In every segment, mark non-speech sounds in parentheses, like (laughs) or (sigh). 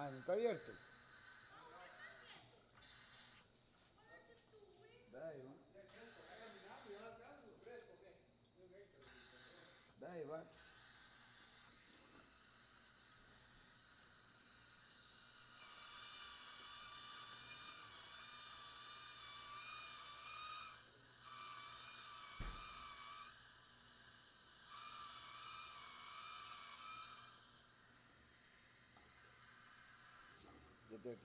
Mano, está abierto. Dale, va. Dale, va. Yo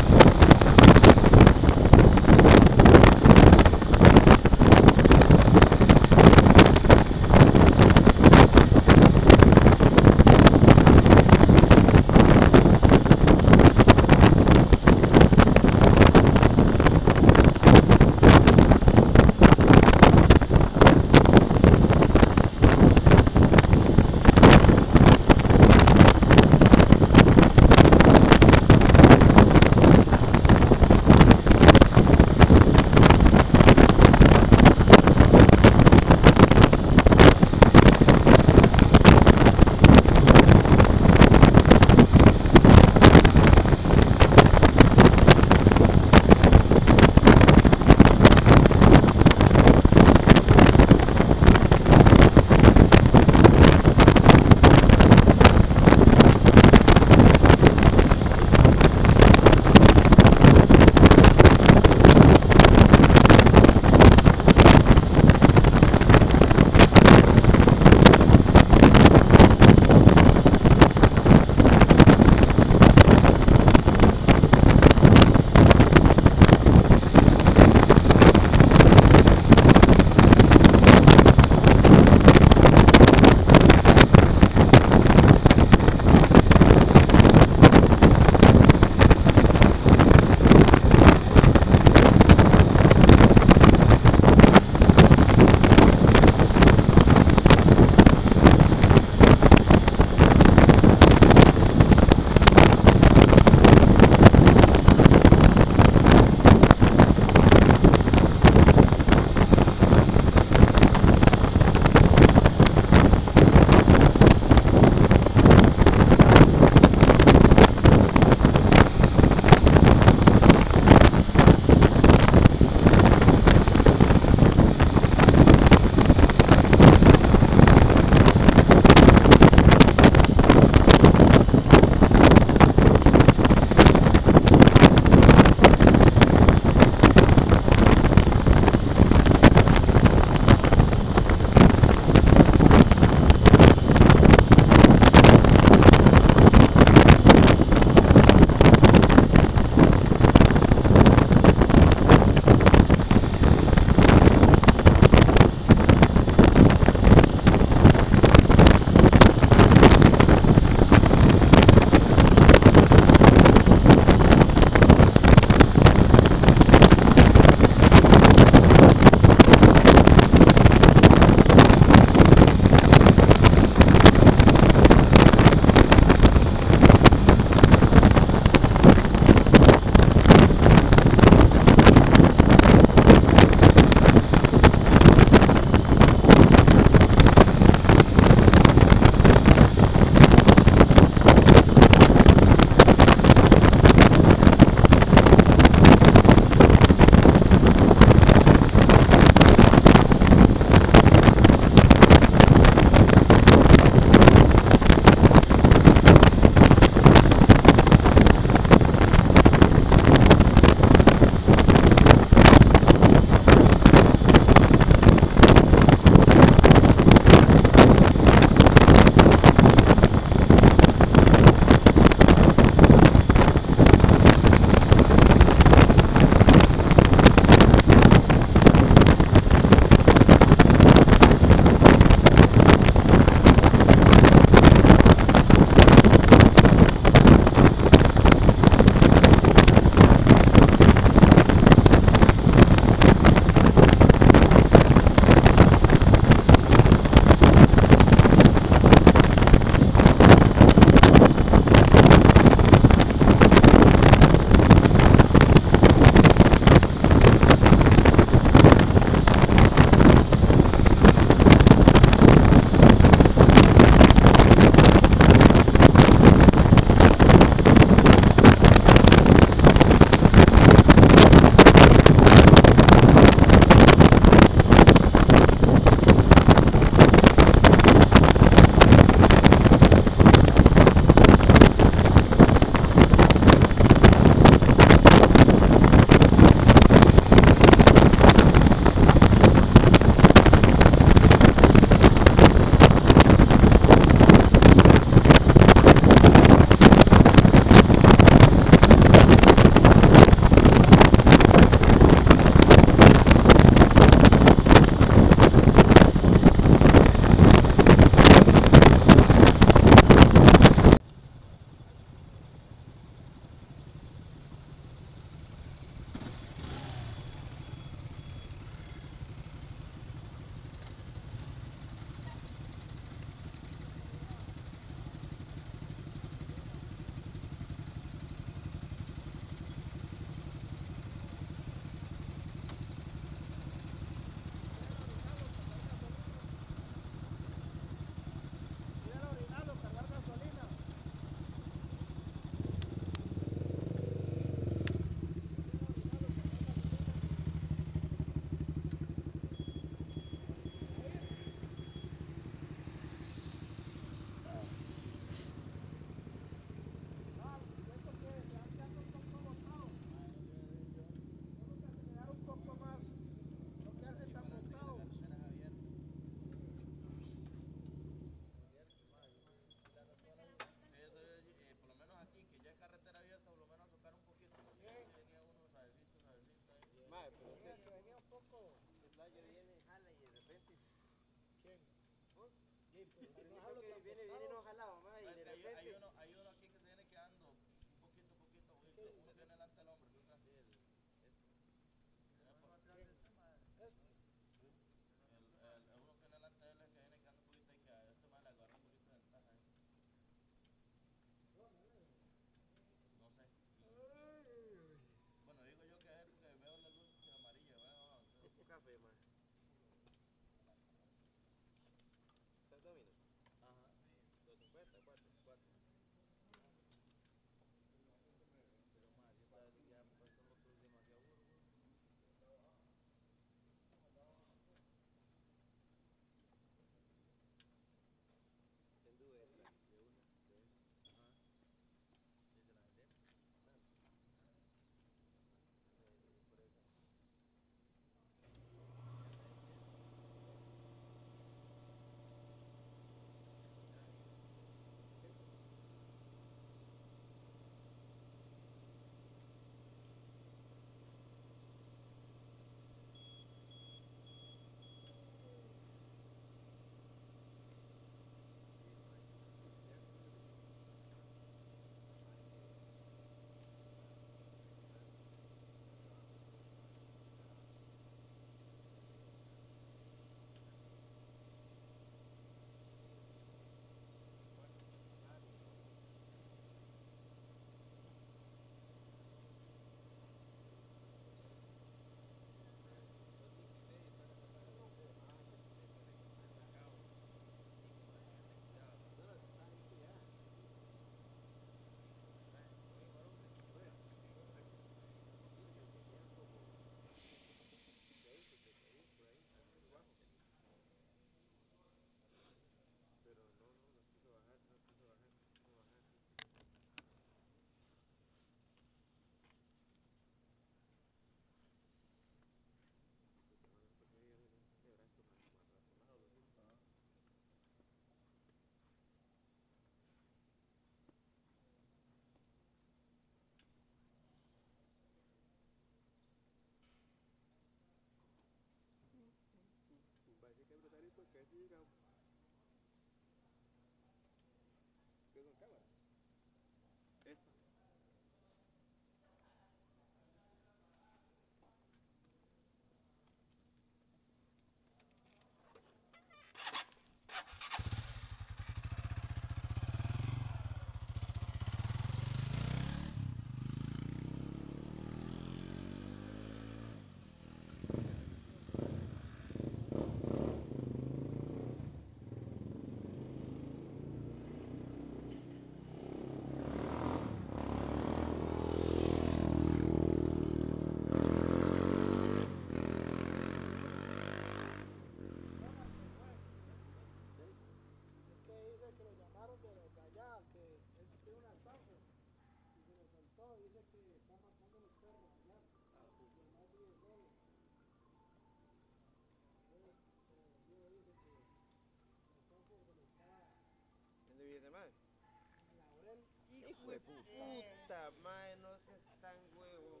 Puta madre, no seas tan huevo.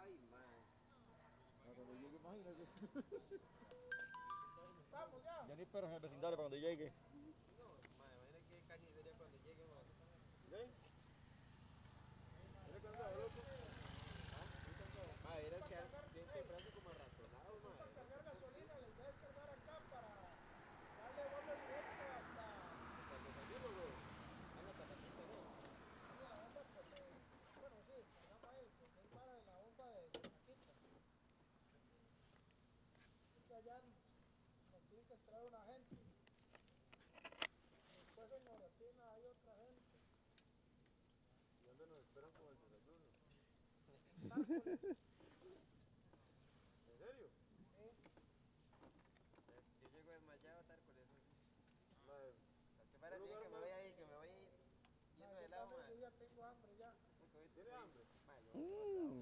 Ay, madre. No, Cuando llegue, imagínate. Vamos ya. Ya ni perros en el vecindario para cuando llegue. allá nos tienen que traer una gente. Después en Moratina hay otra gente. ¿Y dónde nos esperan con el desayuno? (laughs) ¿En serio? ¿Eh? Yo llego desmayado a Tárcoles. Madre. La semana tiene que me voy a ir, que me voy a ir. Yendo de lado, madre. Yo ya tengo hambre ya. ¿Tienes hambre? Madre, mm.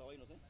estaba no sé.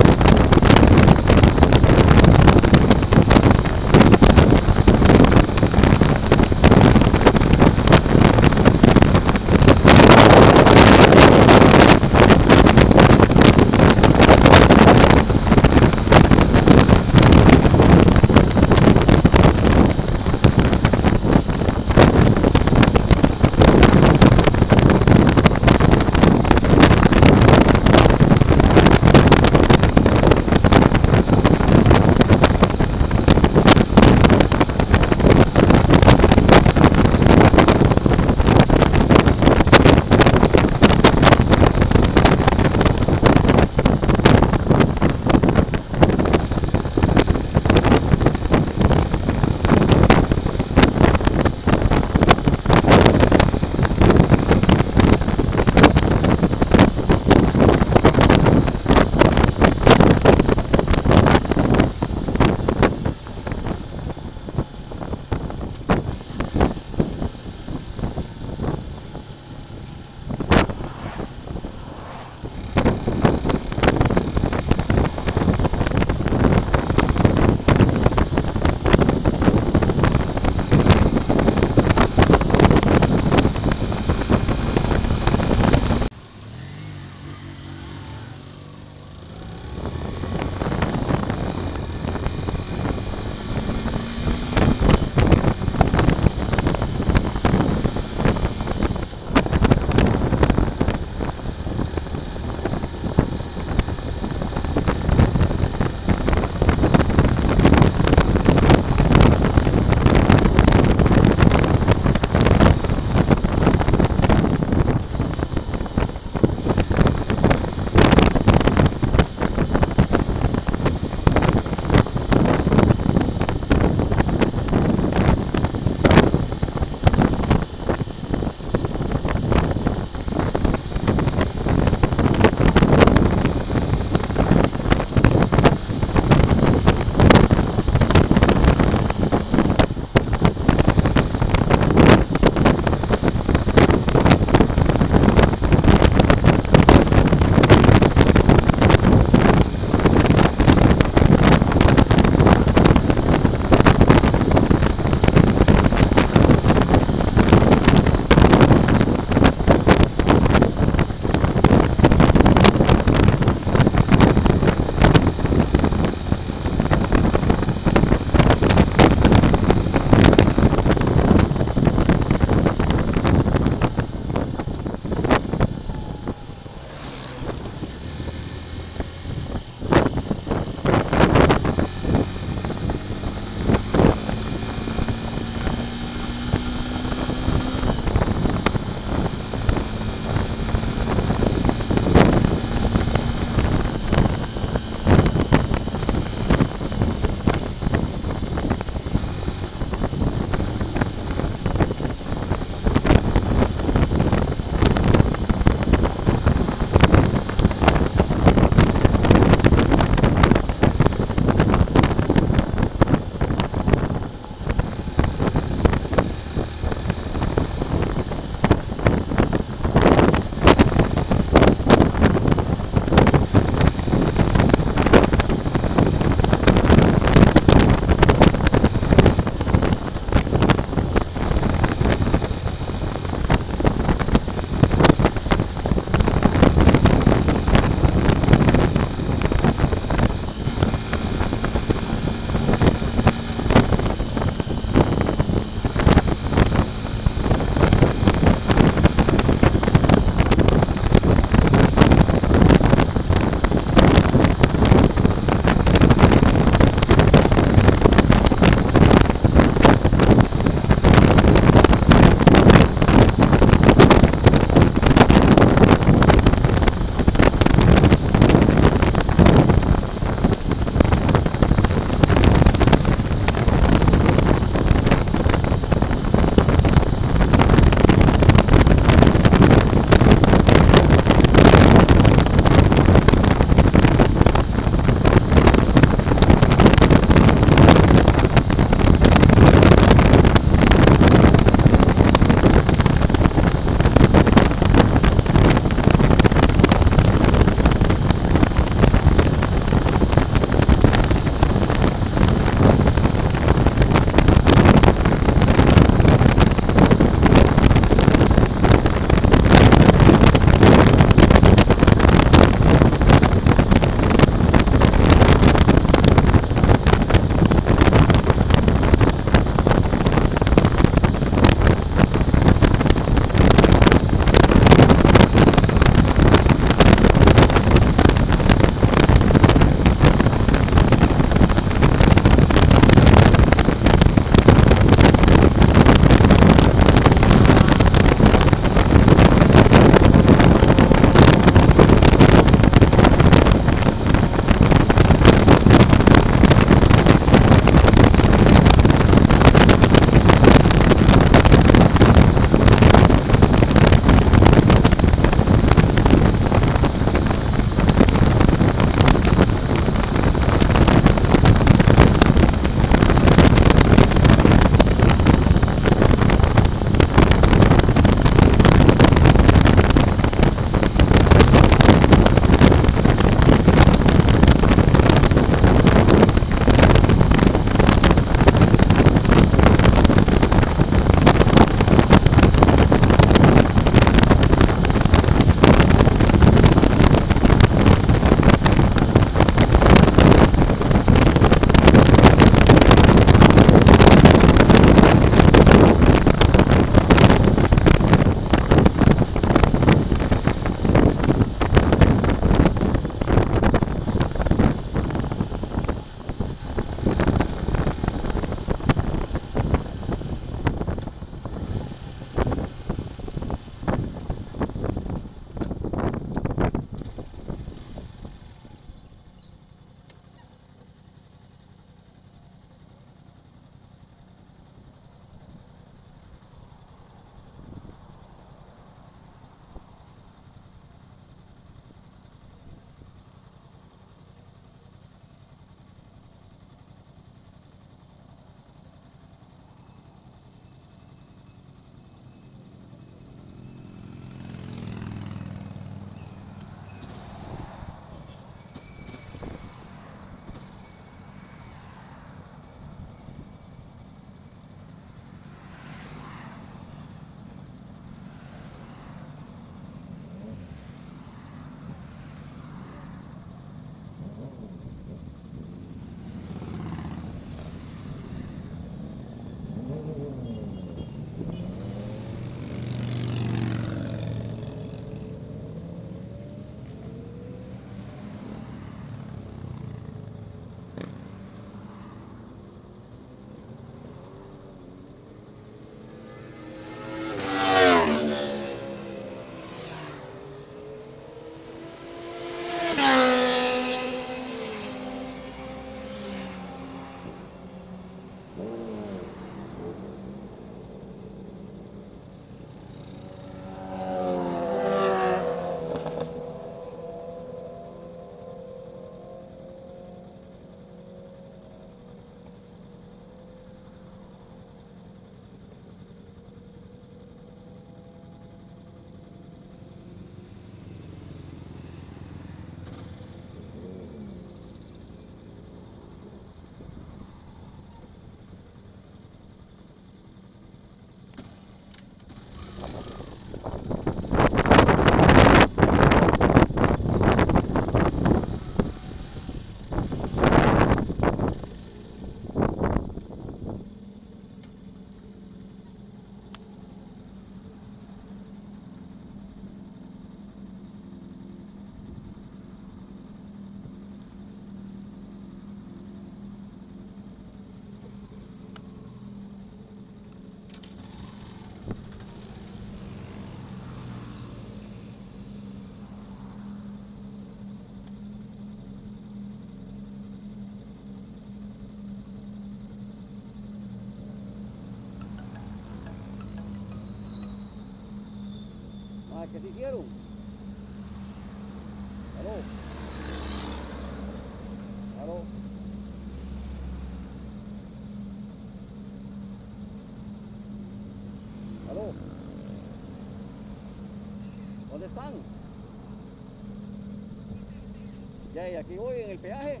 Peaje.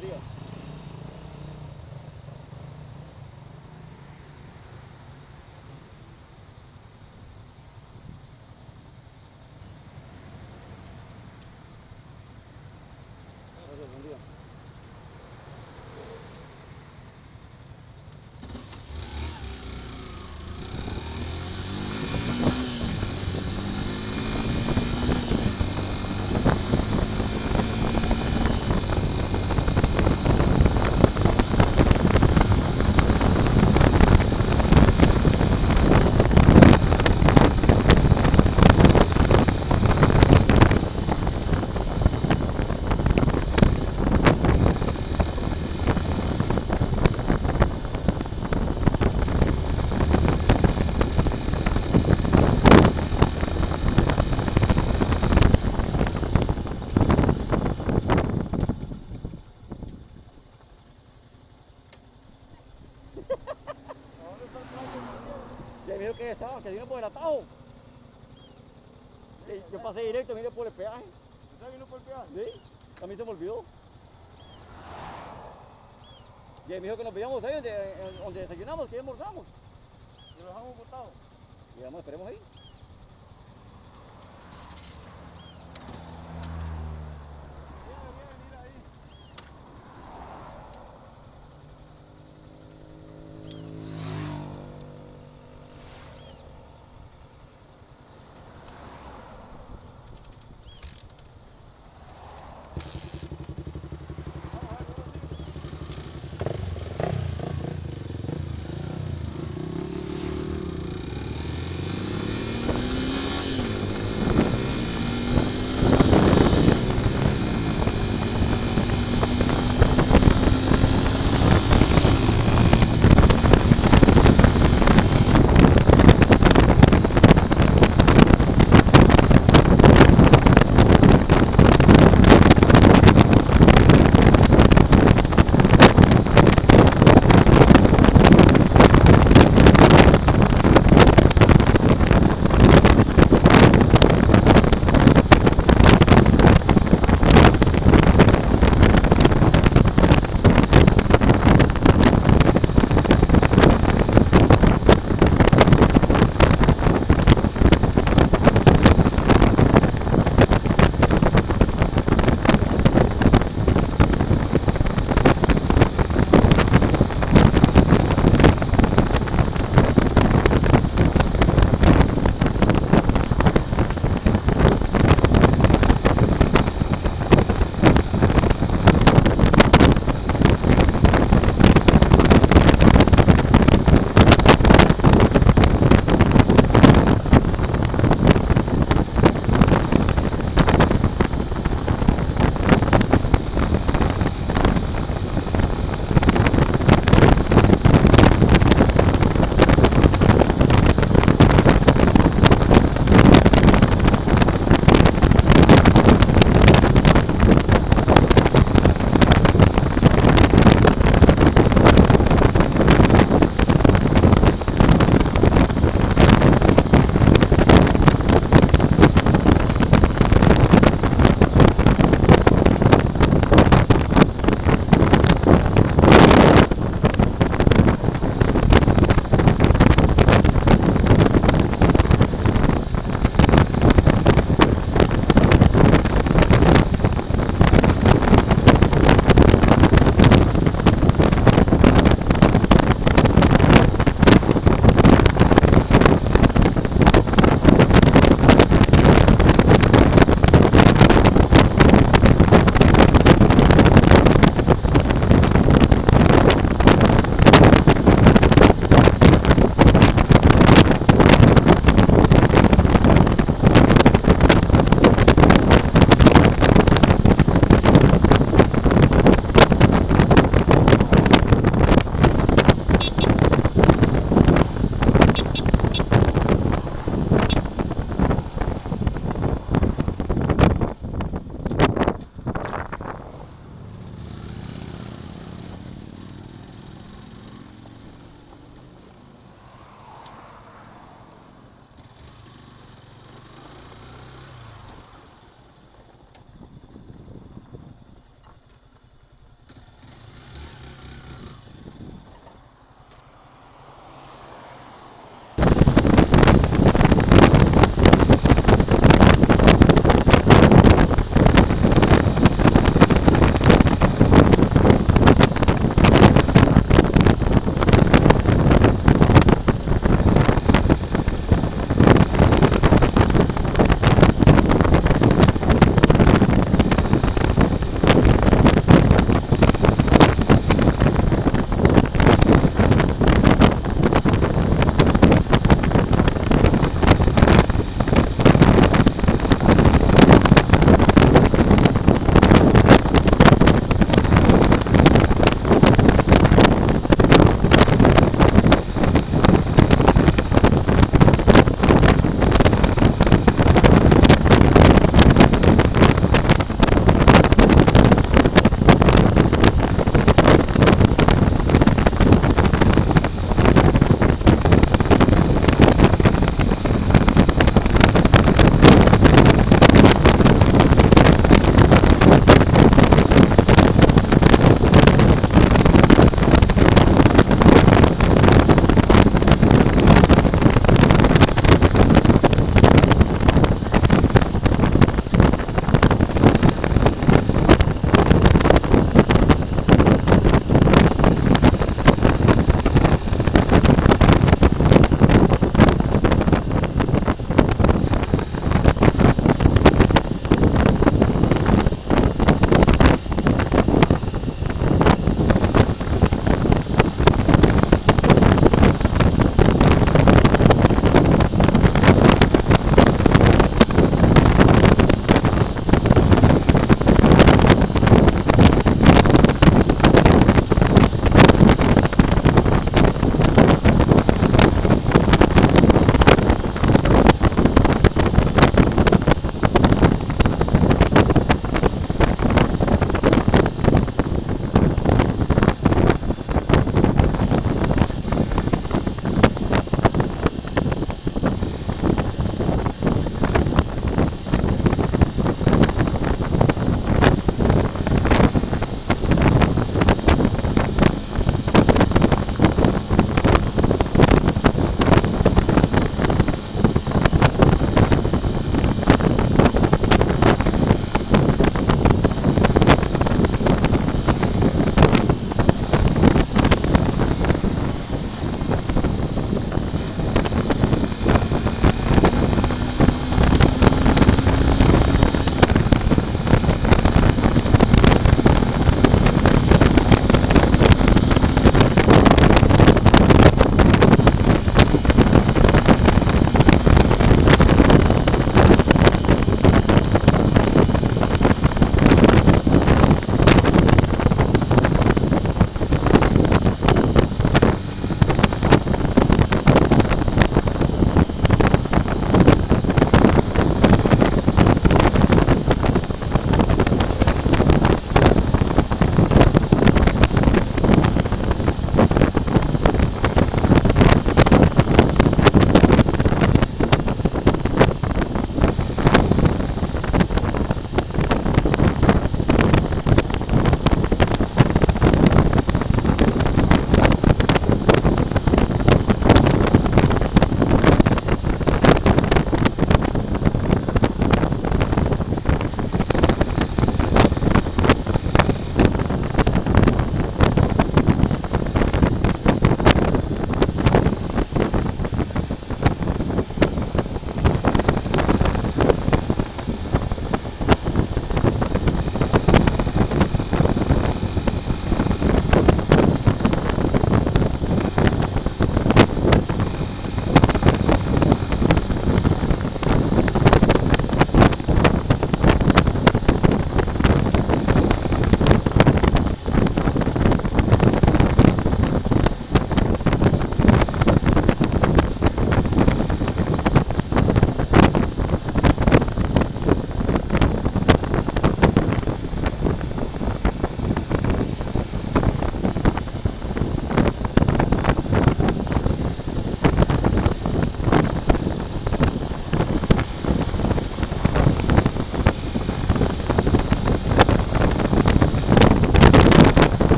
deal. Pasé directo, vine por el peaje. ¿Usted vino por el peaje? Sí, a mí se me olvidó. Y me dijo que nos veíamos ahí donde, donde desayunamos, que almorzamos. ¿Y lo dejamos botado? Y vamos, esperemos ahí.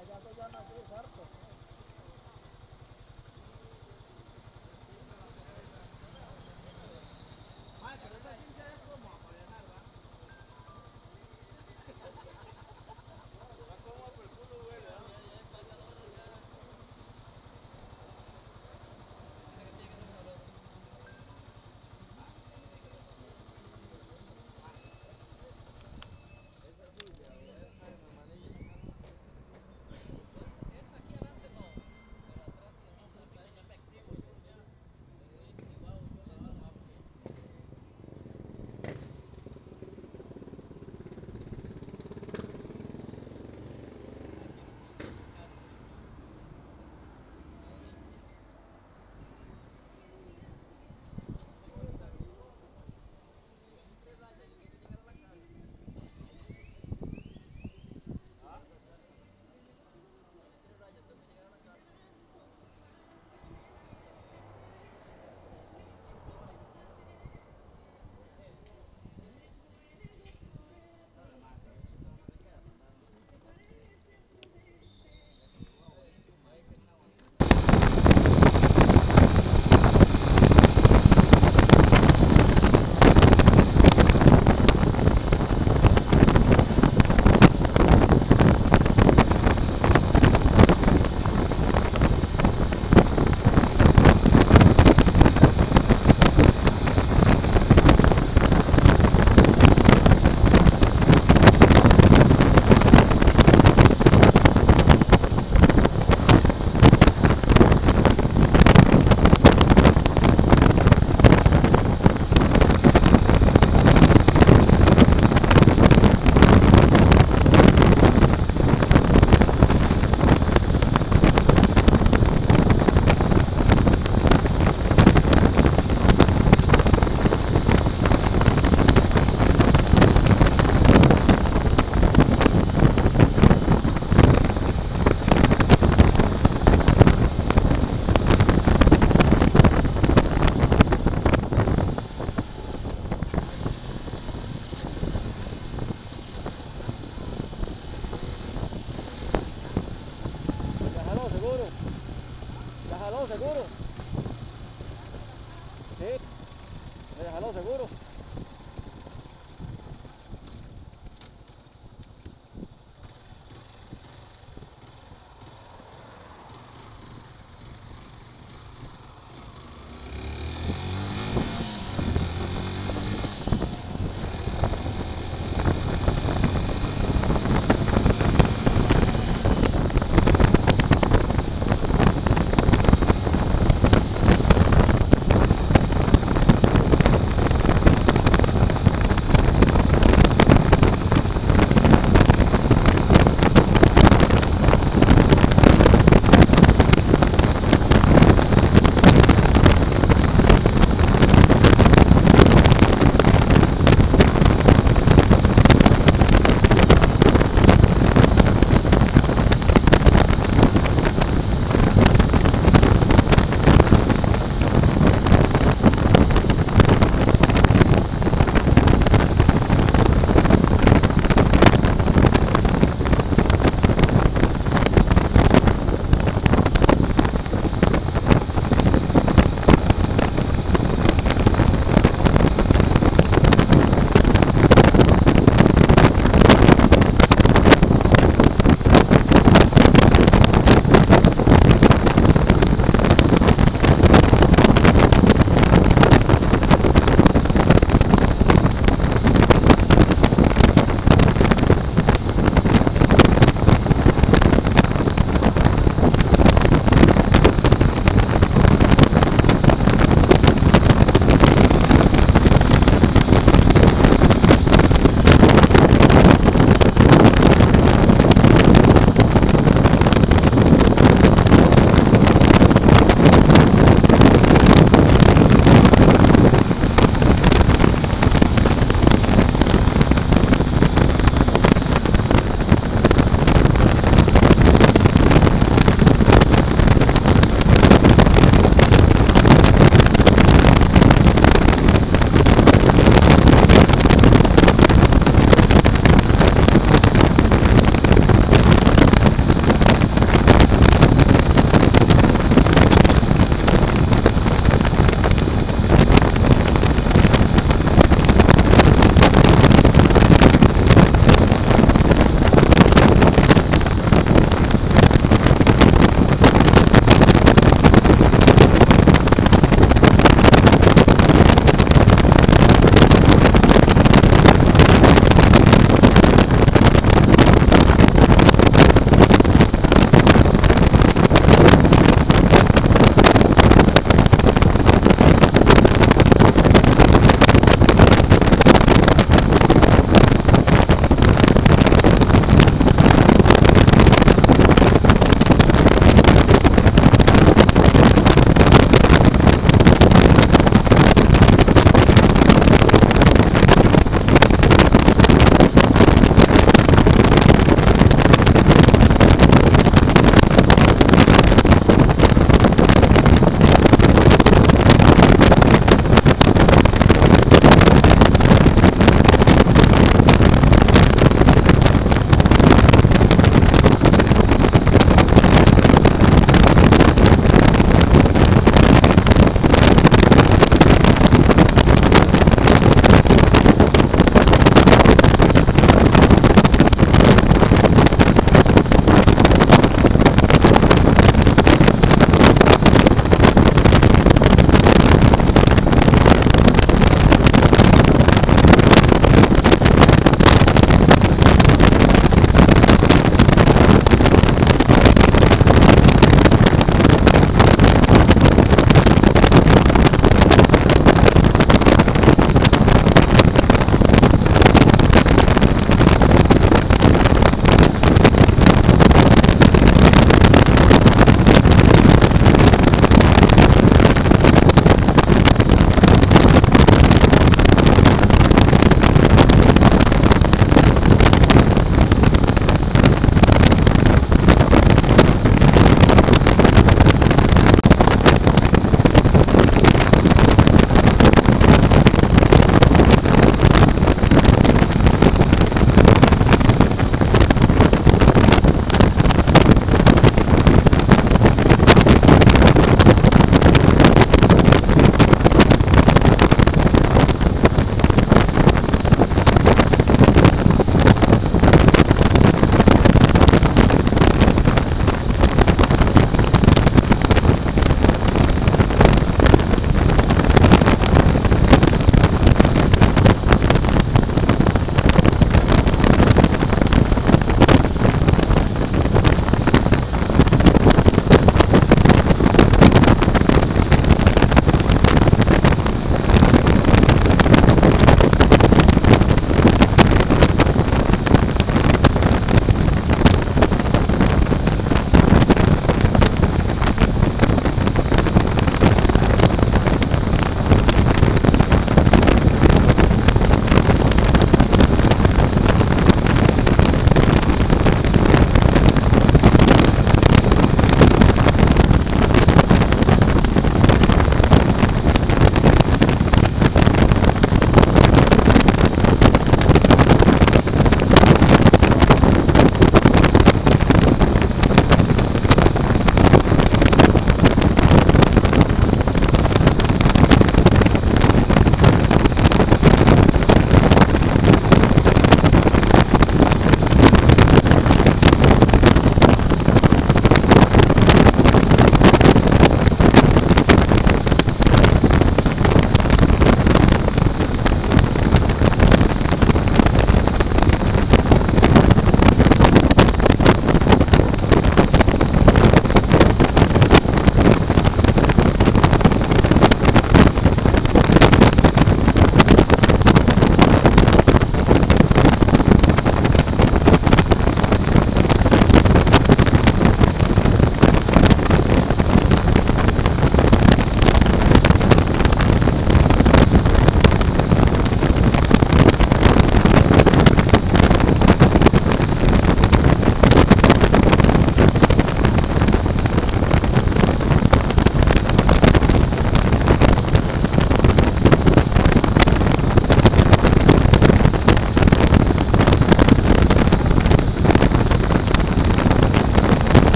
allá se llama así, sarto.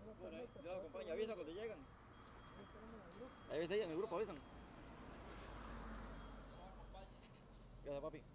Por. Yo avisa cuando llegan. Ahí ves ahí en el grupo, avisan. Gracias.